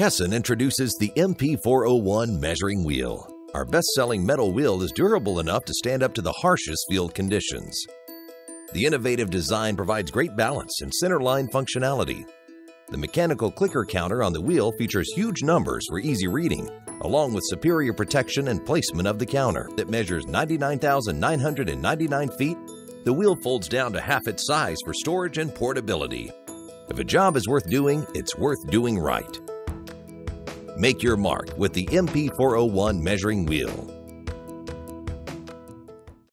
Keson introduces the MP401 measuring wheel. Our best-selling metal wheel is durable enough to stand up to the harshest field conditions. The innovative design provides great balance and centerline functionality. The mechanical clicker counter on the wheel features huge numbers for easy reading, along with superior protection and placement of the counter that measures 99,999 feet. The wheel folds down to half its size for storage and portability. If a job is worth doing, it's worth doing right. Make your mark with the MP401 measuring wheel.